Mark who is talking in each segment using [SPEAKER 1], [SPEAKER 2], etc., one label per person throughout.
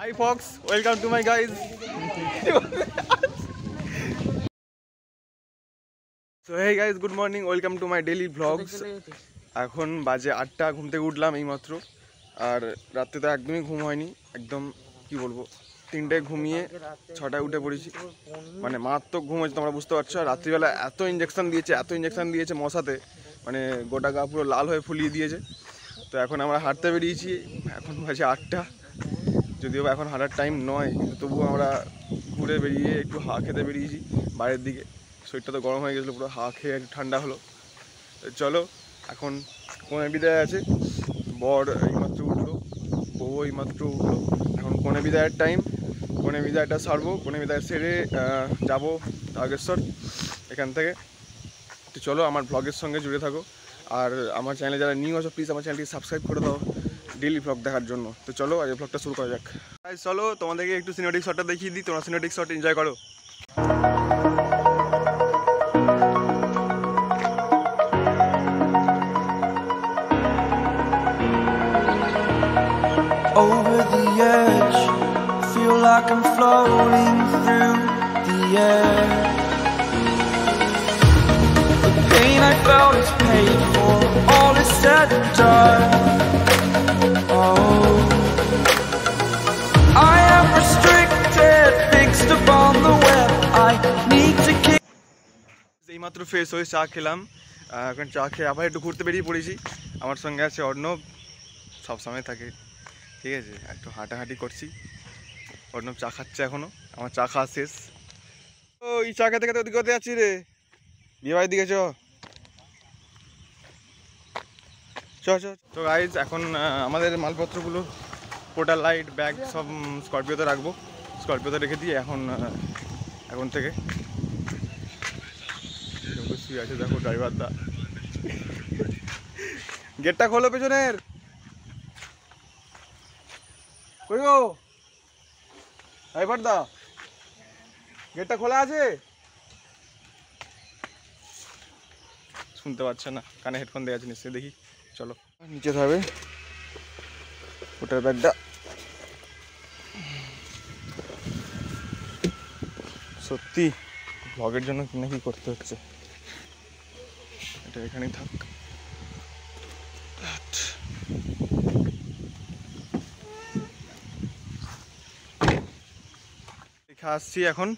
[SPEAKER 1] Hi folks welcome to my guys so hey guys good morning welcome to my daily vlogs এখন বাজে আটটা, ঘুম থেকে উঠলাম এইমাত্র। আর রাত্রে তো একদমই ঘুম হয়নি। একদম, কি বলব, তিনটায় ঘুমিয়ে ছটায় উঠে পড়েছি। মানে মারাত্মক ঘুম হয়েছে, তোমরা বুঝতে পারছ। রাত্রিবেলা এত ইঞ্জেকশন দিয়েছে, এত ইঞ্জেকশন দিয়েছে মশাতে। মানে গোটা গা পুরো লাল হয়ে ফুলিয়ে দিয়েছে। তো এখন আমরা হাঁটতে বেরিয়েছি। এখন বাজে আটটা। যদিও এখন হাঁটার টাইম নয়, কিন্তু তবুও আমরা ঘুরে বেরিয়ে একটু হাওয়া খেতে বেরিয়েছি বাইরের দিকে। শরীরটা তো গরম হয়ে গেছিল, পুরো হাওয়া খেয়ে একটু ঠান্ডা হলো। চলো, এখন কোনে বিদায় আছে। বর এইমাত্র উঠল, বউ এইমাত্র উঠল। এখন কোনে বিদায়ের টাইম কোনে বিদায়টা সারবো কোনে বিদায় সেরে যাব তারকেশ্বর এখান থেকে। তো চলো, আমার ব্লগের সঙ্গে জুড়ে থাকো। আর আমার চ্যানেলে যারা নিউ আছো প্লিজ আমার চ্যানেলটি সাবস্ক্রাইব করে দাও। ডেলি ব্লগ দেখার জন্য তো চলো আজ ব্লগটা শুরু করা যাক Guys, চলো তোমাদেরকে একটু সিনেমেটিক শটটা দেখিয়ে দিই তোমরা সিনেমেটিক শট এনজয় করো
[SPEAKER 2] over the edge. Feel like I'm floating through the air. The pain I felt is paid for, all is said and done.
[SPEAKER 1] এইমাত্র ফ্রেশ হয়ে চা খেলাম। এখন চা খেয়ে আবার একটু ঘুরতে বেরিয়ে পড়েছি। আমার সঙ্গে আছে অর্ণব সবসময় থাকে। ঠিক আছে, একটু হাঁটাহাঁটি করছি। অর্ণব চা খাচ্ছে এখনও, আমার চা খাওয়া শেষ। ও এই চা খেতে খেতে ওদিকে যাচ্ছি রে? বিয়ে বাড়ির দিকে চ। তো গাইজ এখন আমাদের মালপত্রগুলো পোটার লাইট ব্যাগ সব স্করপিওতে রাখব। স্করপিওতে রেখে দিয়ে এখন এখন থেকে। শুয়ে আছে, দেখো ড্রাইভার দা গেটটা খোলো পেছনের। কই গো? ড্রাইভার দা গেটটা খোলা আছে? শুনতে পাচ্ছে না, কানে হেডফোন দেওয়া আছে, নিশ্চয়ই দেখি। চলো। নিচে থাকবে। ওটার ব্যাগটা। সত্যি ব্লগের জন্য কি না কি করতে হচ্ছে। এটা এখানেই থাক। দেখে আসছি এখন।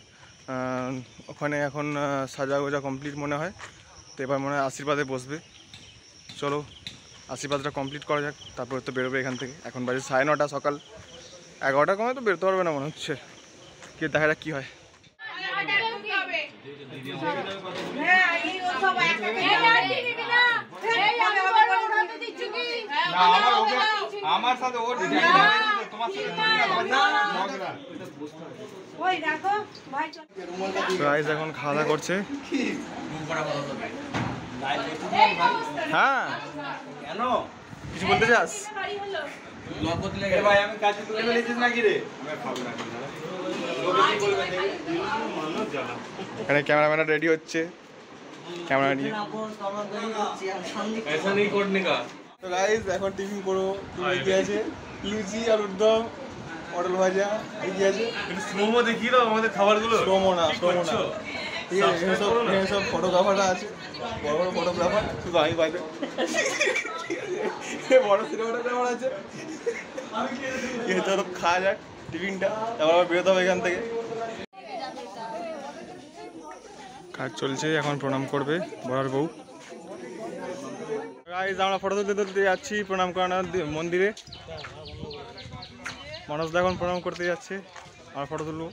[SPEAKER 1] ওখানে এখন সাজা গোজা কমপ্লিট মনে হয়। তো এবার মনে হয় আশীর্বাদে বসবে। চলো আশীর্বাদটা কমপ্লিট করা যাক তারপরে তো বেরোবে এখান থেকে। এখন বাজে সাড়ে নটা সকাল। এগারোটা কমে তো বেরোতে পারবে না মনে হচ্ছে। কি দেখা যাক কী হয়।
[SPEAKER 3] আমার সাথে ও তোমার
[SPEAKER 4] ওই দেখো ভাই চল
[SPEAKER 1] গাইজ এখন খাওয়া দাওয়া করছে। হ্যাঁ।
[SPEAKER 3] কেন?
[SPEAKER 1] কিছু বলতে চাস? এখানে ক্যামেরাম্যান রেডি হচ্ছে। ক্যামেরা নিয়ে। তো গাইজ এখন টিফিন করো আছে। লুচি আর উদ্যম পটল ভাজা এগিয়ে আছে।
[SPEAKER 3] স্লোমো দেখিয়ে দাও আমাদের খাবারগুলো।
[SPEAKER 1] স্লোমো না স্লোমো না। ঠিক আছে সব সব ফটোগ্রাফাররা আছে। বড় বড় ফটোগ্রাফার শুধু আমি বাইরে বড় আছে? চলো খাওয়া যাক টিফিনটা তারপর আবার বেরোতে হবে এখান থেকে। কাজ চলছে এখন প্রণাম করবে বড়ার বউ। গাইজ আমরা ফটো তুলতে তুলতে যাচ্ছি প্রণাম করানোর মন্দিরে। মানুষদা এখন প্রণাম করতে যাচ্ছে আমরা ফটো তুলবো।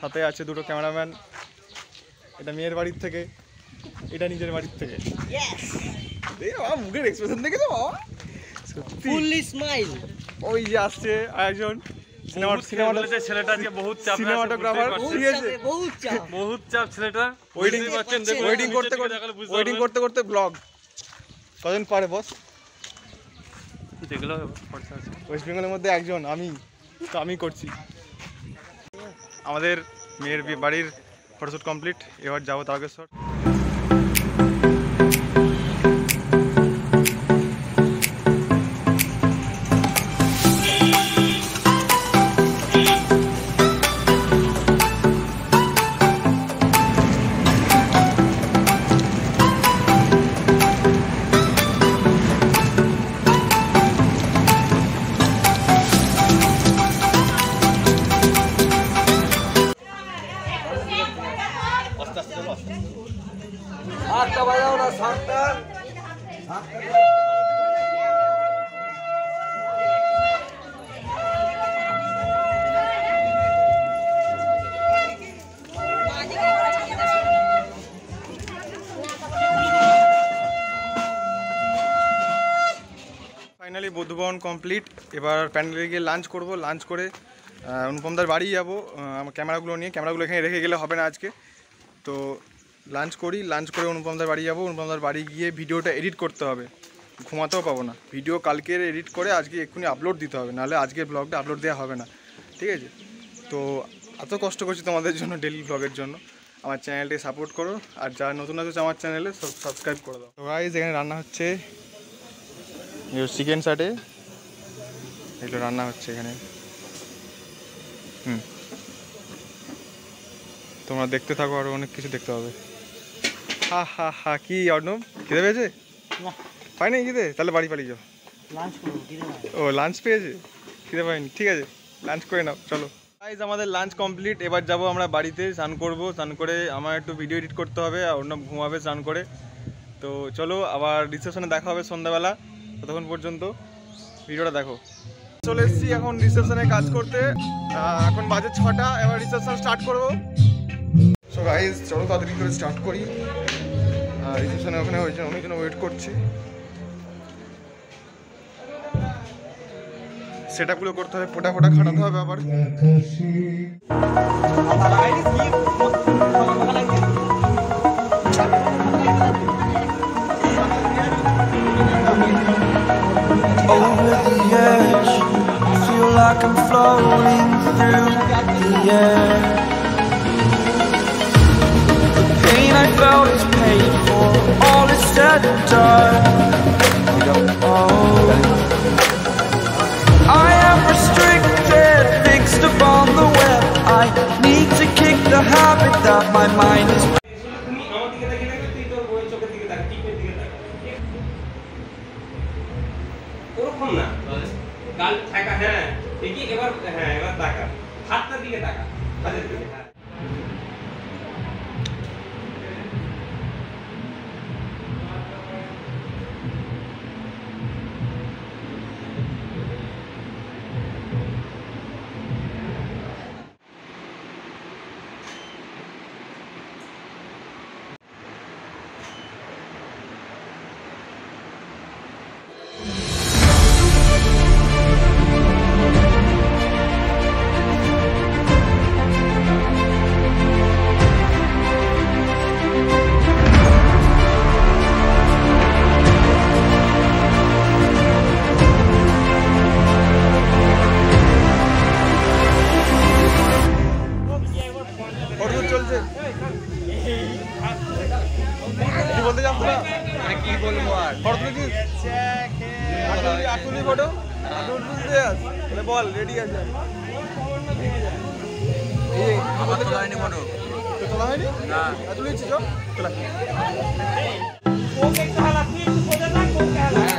[SPEAKER 1] সাথে আছে দুটো ক্যামেরাম্যান এটা মেয়ের বাড়ির থেকে এটা নিজের বাড়ির থেকে। বাবা, মুখের এক্সপ্রেশন দেখেছ বাবা?
[SPEAKER 5] স্মাইল
[SPEAKER 1] ওই যে আসছে কজন পারে বস
[SPEAKER 3] দেখল
[SPEAKER 1] ওয়েস্ট বেঙ্গলের মধ্যে একজন আমি। তো আমি করছি। আমাদের মেয়ের বাড়ির ফটোশ্যুট কমপ্লিট এবার যাব তারকেশ্বর। মধুবন কমপ্লিট এবার প্যান্ডেলে গিয়ে লাঞ্চ করব লাঞ্চ করে অনুপমদার বাড়ি যাব আমার ক্যামেরাগুলো নিয়ে, ক্যামেরাগুলো এখানে রেখে গেলে হবে না আজকে। তো লাঞ্চ করি লাঞ্চ করে অনুপমদার বাড়ি যাব, অনুপমদার বাড়ি গিয়ে ভিডিওটা এডিট করতে হবে। ঘুমাতেও পাবো না। ভিডিও কালকের এডিট করে আজকে এক্ষুনি আপলোড দিতে হবে, নাহলে আজকে ব্লগটা আপলোড দেওয়া হবে না। ঠিক আছে? তো এত কষ্ট করছি তোমাদের জন্য ডেলি ব্লগের জন্য। আমার চ্যানেলটি সাপোর্ট করো, আর যারা নতুন আছে আমার চ্যানেলে সাবস্ক্রাইব করে দাও। তো এখানে রান্না হচ্ছে চিকেন সাটে এগুলো রান্না হচ্ছে এখানে। হুম। তোমরা দেখতে থাকো আরও অনেক কিছু দেখতে হবে হা হা হা কি অর্ণব? খিদে পেয়েছে? পাইনি খিদে? তাহলে বাড়ি পালিয়ে যাও।
[SPEAKER 3] লাঞ্চ
[SPEAKER 1] ও লাঞ্চ পেয়েছে? খিদে পাইনি। ঠিক আছে লাঞ্চ করে নাও চলো। গাইজ আমাদের লাঞ্চ কমপ্লিট এবার যাব আমরা বাড়িতে স্নান করব। স্নান করে আমার একটু ভিডিও এডিট করতে হবে আর অন্য ঘুমাবে স্নান করে। তো চলো আবার রিসেপশনে দেখা হবে সন্ধ্যাবেলা ততক্ষণ পর্যন্ত। ভিডিওটা দেখো। চলে এসেছি এখন রিসেপশনে কাজ করতে। এখন বাজে ছটা, এবার রিসেপশন স্টার্ট করব। সো গাইজ চলো তাড়াতাড়ি করে স্টার্ট করি। রিসেপশনে ওখানে ওই জন্য অনেক জন্য ওয়েট করছি। সেট আপগুলো করতে হবে ফোটা ফোটা খাটাতে হবে আবার।
[SPEAKER 2] I'm floating through the air. The pain I felt is paid for. All is said and done. Oh. I
[SPEAKER 1] বল রেডি আছে। এই
[SPEAKER 3] আমাদের তো হয়নি ফটো
[SPEAKER 1] তো তোলা হয়নি?
[SPEAKER 3] না।
[SPEAKER 1] তুলেছি চল তোলা।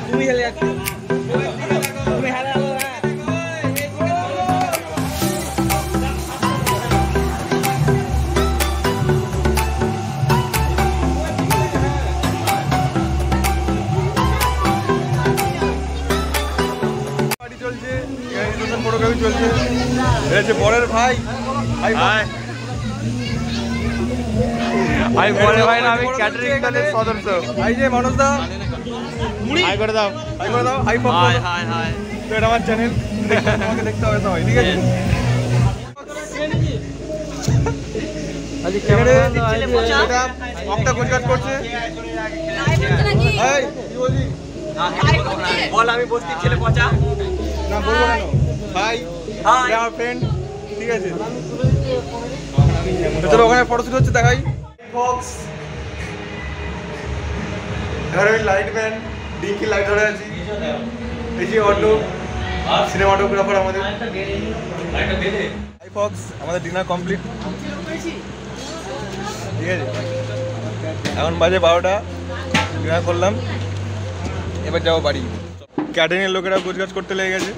[SPEAKER 3] তুমি হেলে যাচ্ছ
[SPEAKER 1] চলছে। এটা হচ্ছে বরের ভাই। ভাই
[SPEAKER 3] আমি বড় ভাই না আমি ক্যাটারিং দলের সদস্য।
[SPEAKER 1] ভাই যে মানুষ দা হাই করে দাও। হাই করে দাও। Hi
[SPEAKER 3] hi hi hi.
[SPEAKER 1] তো এটা আমার চ্যানেল তোমাকে দেখতে হবে সবাই ঠিক আছে? এই বলছি
[SPEAKER 3] বল আমি বস্তির ছেলে পচা।
[SPEAKER 1] না বলব কেন ভাই
[SPEAKER 3] Hi.
[SPEAKER 1] এটা আমার ফ্রেন্ড ঠিক আছে? তো চলো ওখানে ফটোশুট হচ্ছে দেখাই। ফক্স এবার আমি লাইট ম্যান ডিঙ্কি লাইট ধরে আছি। এই যে অন্য সিনেমাটোগ্রাফার আমাদের। হাই ফক্স আমাদের ডিনার কমপ্লিট ঠিক আছে? এখন বাজে বারোটা ডিনার করলাম। এবার যাব বাড়ি। ক্যাটারিংয়ের লোকেরা গোছগাছ করতে লেগে গেছে।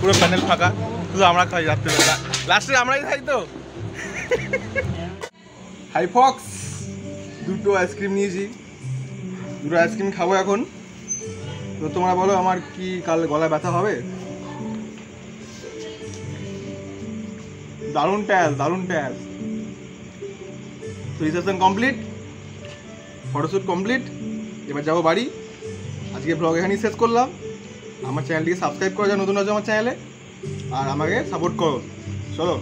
[SPEAKER 1] পুরো প্যানেল ফাঁকা। শুধু আমরা খাই রাত্রেবেলা। লাস্টে আমরাই খাই তো। হাই ফক্স দুটো আইসক্রিম নিয়েছি। দুটো আইসক্রিম খাব এখন। তো তোমরা বলো, আমার কি কাল গলায় ব্যথা হবে? দারুণ ট্যাস দারুণ ট্যাস তো রিসেপশন কমপ্লিট ফটোশ্যুট কমপ্লিট এবার যাব বাড়ি। আজকে ব্লগ এখানেই শেষ করলাম। আমার চ্যানেলটিকে সাবস্ক্রাইব করা যায় নতুন আছে আমার চ্যানেলে আর আমাকে সাপোর্ট করো। চলো,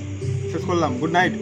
[SPEAKER 1] শেষ করলাম। Good night